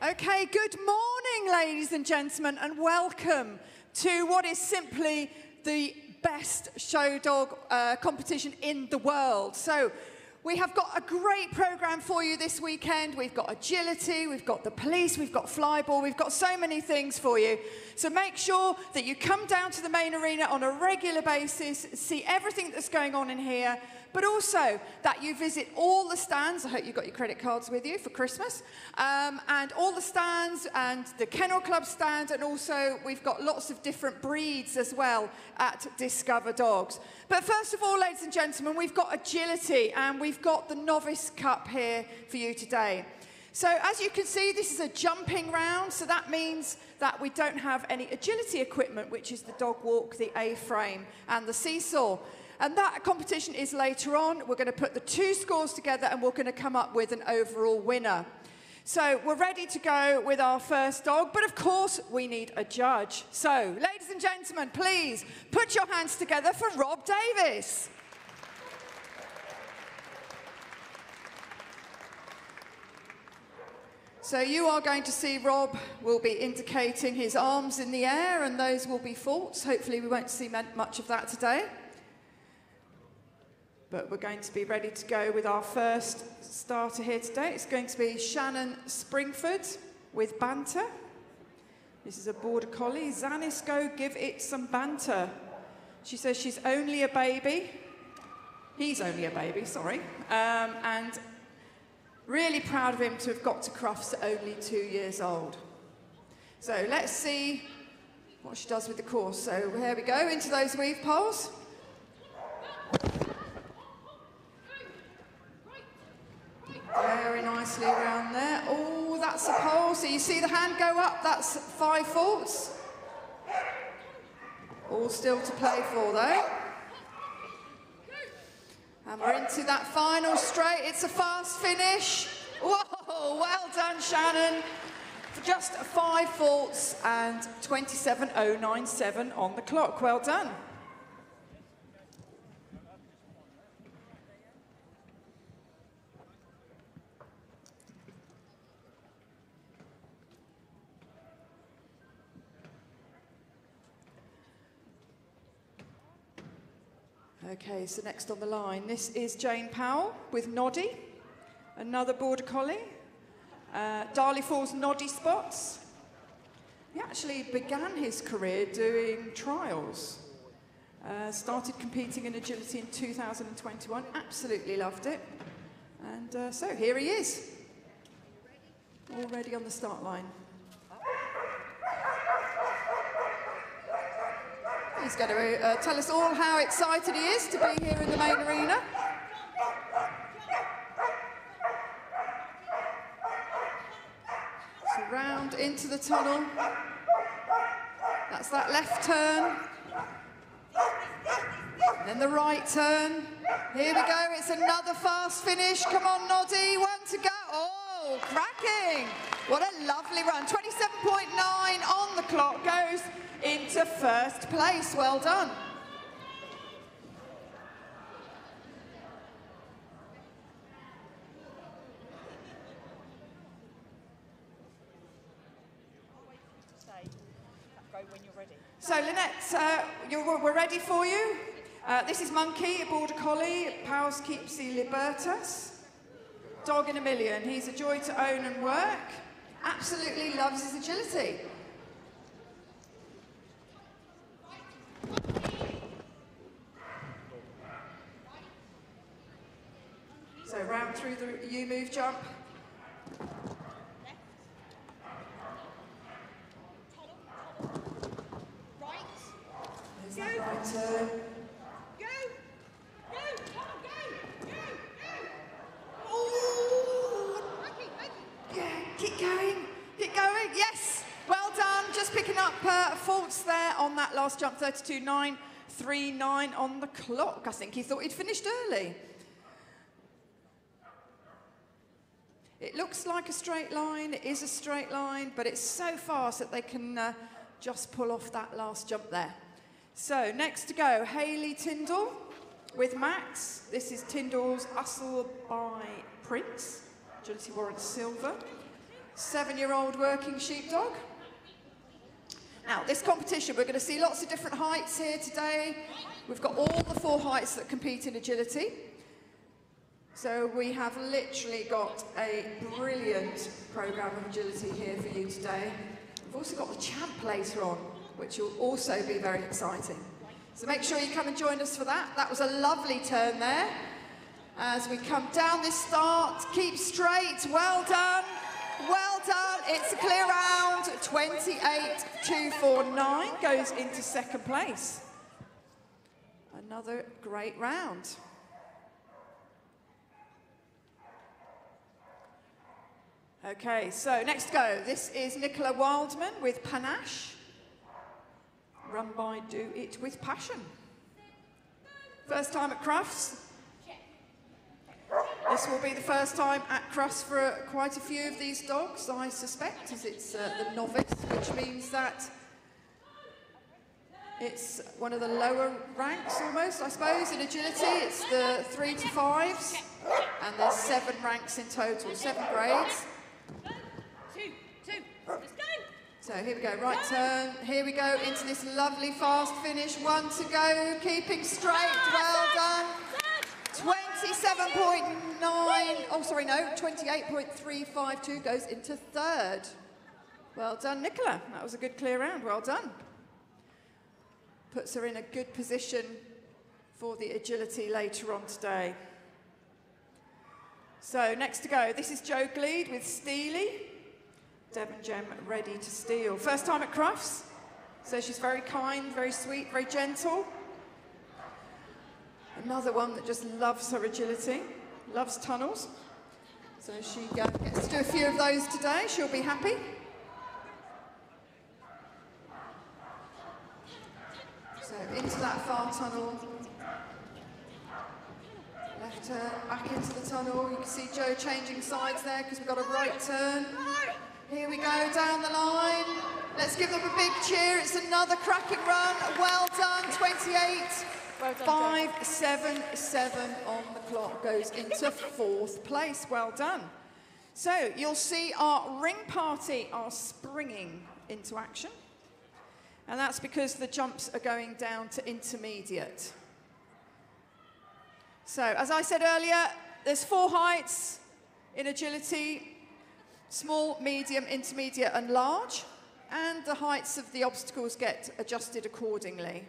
Okay, good morning, ladies and gentlemen, and welcome to what is simply the best show dog uh, competition in the world. So, we have got a great program for you this weekend. We've got agility, we've got the police, we've got flyball, we've got so many things for you. So make sure that you come down to the main arena on a regular basis, see everything that's going on in here, but also that you visit all the stands. I hope you've got your credit cards with you for Christmas. Um, and all the stands and the Kennel Club stand, and also we've got lots of different breeds as well at Discover Dogs. But first of all, ladies and gentlemen, we've got agility and we've got the Novice Cup here for you today. So as you can see, this is a jumping round, so that means that we don't have any agility equipment, which is the dog walk, the A-frame, and the seesaw. And that competition is later on. We're going to put the two scores together and we're going to come up with an overall winner. So we're ready to go with our first dog, but of course we need a judge. So, ladies and gentlemen, please put your hands together for Rob Davis. So you are going to see Rob will be indicating his arms in the air and those will be faults. Hopefully we won't see much of that today. But we're going to be ready to go with our first starter here today. It's going to be Shannon Springford with Banter. This is a Border Collie. Zanis, go give it some banter. She says she's only a baby. He's only a baby, sorry. Um, and really proud of him to have got to Crufts at only two years old. So let's see what she does with the course. So here we go, into those weave poles. Very nicely around there. Oh, that's a pole. So you see the hand go up, that's five faults. All still to play for though. And we're into that final straight. It's a fast finish. Whoa, well done, Shannon. For Just five faults and 27.097 on the clock. Well done. Okay, so next on the line, this is Jane Powell with Noddy, another Border Collie. Uh, Darley Falls Noddy Spots. He actually began his career doing trials. Uh, started competing in agility in 2021, absolutely loved it. And uh, so here he is, already on the start line. He's going to uh, tell us all how excited he is to be here in the main arena. So round into the tunnel. That's that left turn. And then the right turn. Here we go, it's another fast finish. Come on, Noddy, one to go. Oh, cracking. What a lovely run. 27.9 on the clock goes into first place. Well done. So, Lynette, uh, we're ready for you. Uh, this is Monkey, a Border Collie, Paus Keeps Libertas. Dog in a million. He's a joy to own and work. Absolutely loves his agility. So round through the U-move jump. Right. There's that right turn. Go! Go! Come on, go! Go! Go! Ooh! Yeah, keep going. Keep going. Yes! Well done. Just picking up uh, faults there on that last jump, 32.939 on the clock. I think he thought he'd finished early. It looks like a straight line, it is a straight line, but it's so fast that they can uh, just pull off that last jump there. So next to go, Hayley Tyndall with Max. This is Tyndall's Hustle by Prince, Agility Warrant Silver. seven-year-old working sheepdog. Now, this competition, we're going to see lots of different heights here today. We've got all the four heights that compete in agility. So we have literally got a brilliant programme of agility here for you today. We've also got the champ later on, which will also be very exciting. So make sure you come and join us for that. That was a lovely turn there. As we come down this start, keep straight, well done, well done. It's a clear round, 28.249 goes into second place. Another great round. Okay, so next go. This is Nicola Wildman with Panache. Run by Do It With Passion. First time at Crufts. This will be the first time at Crufts for quite a few of these dogs, I suspect, as it's uh, the novice, which means that it's one of the lower ranks almost, I suppose, in agility. It's the three to fives, and there's seven ranks in total, seven grades. So here we go, right turn. Here we go into this lovely fast finish. One to go, keeping straight. Well done. 27.9, oh sorry, no, 28.352 goes into third. Well done, Nicola. That was a good clear round. Well done. Puts her in a good position for the agility later on today. So next to go, this is Joe Gleed with Steely. Devon Gem ready to steal. First time at Crufts, so she's very kind, very sweet, very gentle. Another one that just loves her agility, loves tunnels. So she gets to do a few of those today. She'll be happy. So into that far tunnel. Left turn, back into the tunnel. You can see Joe changing sides there because we've got a right turn. Here we go down the line. Let's give them a big cheer. It's another cracking run. Well done, 28. Well done, Five, seven, seven on the clock goes into fourth place. Well done. So you'll see our ring party are springing into action. And that's because the jumps are going down to intermediate. So as I said earlier, there's four heights in agility, small, medium, intermediate and large. And the heights of the obstacles get adjusted accordingly.